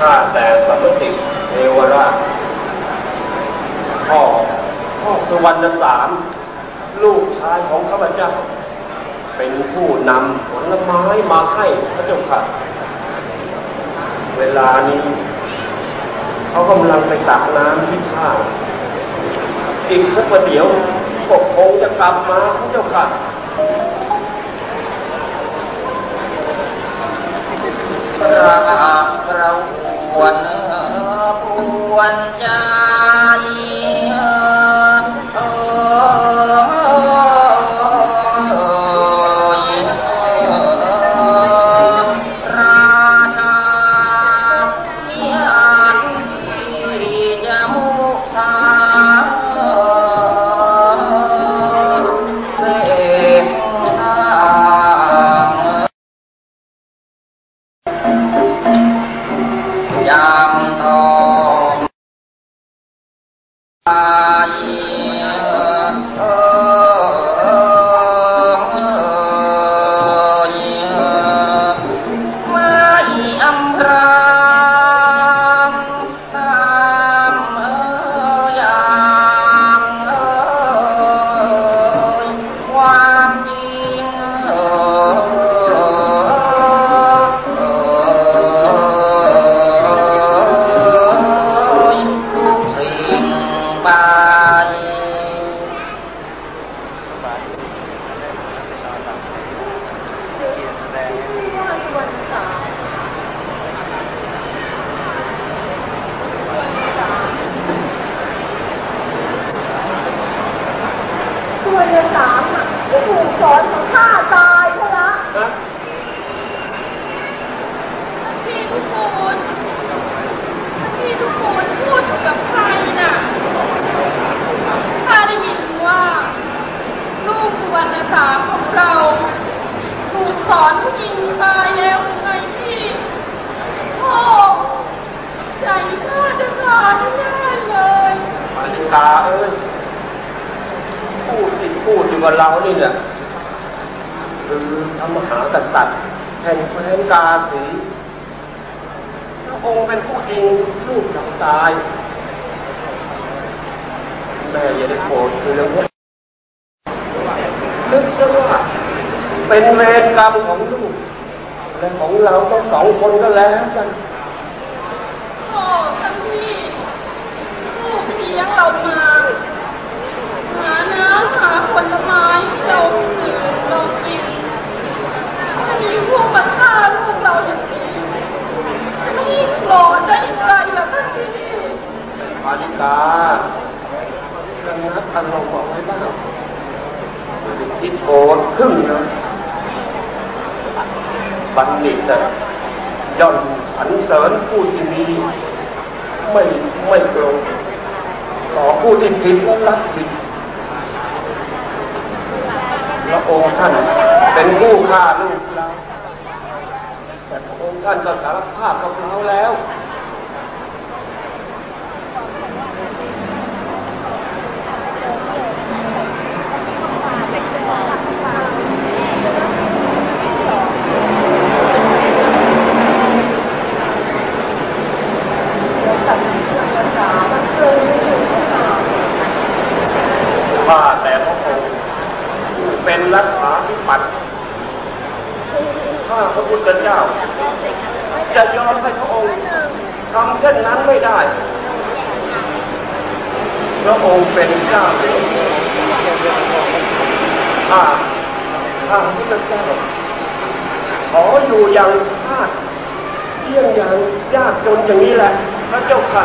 ข้าแต่สัมติเทวราชพ่อพ่อสวรรณสามลูกชายของข้าพเจ้า เป็นผู้นำผลไม้มาให้พระเจ้าค่ะ เวลานี้เขากำลังไปตักน้ำที่ท่าอีกสักประเดี๋ยวก็คงจะกลับมาพระเจ้าค่ะกระอากรา วนปวนใจ นเดือนสามอะก็ถูกสอนของข้าตายซะละพี่ทุกคนพี่ทุกคนพูดอยู่กับใครน่ะข้าได้ยินว่า ลูกสุวรรณสามของเราถูกสอนผู้หญิงตายแล้วไงพี่พ่อใจข้าจะขาดไม่ได้เลยมาริกาเอ้ยพูด พูดอยู่กับเรานี่เนี่ยคือพระมหากษัตริย์แห่งแคว้นกาสีพระองค์เป็นผู้ยิงลูกเราตาย แม่อย่าได้โกรธคือเรื่องนี้นึกซะว่าเป็นเวรกรรมของลูกและของเราต้องสองคนก็แล้วกัน พ่อทั้งที่ลูกเลี้ยงเรามา หาน้ำหาผลไม้ที่เราดื่มเรากินถ้ามีพวกมาฆ่าลูกเราอย่างนี้จะไม่โกรธได้อย่างไรล่ะท่านพี่ มาริการะงับอารม ณ์เอาไว้บ้างอย่าไปคิโกรธขึ้นบัณฑิตย่อมสรรเสริญผู้ที่มีไม่ไม่โกรธต่อผู้ที่ผิดและรักผิดพระองค์ท่านเป็นผู้ฆ่าลูกเราแต่พระองค์ท่านก็สารภาพกับเราแล้ว ข้าแต่พระองค์ผู้เป็นรัฐาธิปัตย์ข้าพระพุท ธเจ้า จะยอมให้พระองค์ทำเช่นนั้นไม่ได้พระองค์เป็นเจ้าข้าข้าพระพุทธเจ้าขออยู่อย่างทาสเยี่ยงอย่างยากจนอย่างนี้แหละ พระเจ้าค่ะ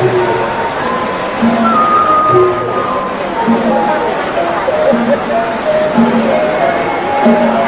Thank you.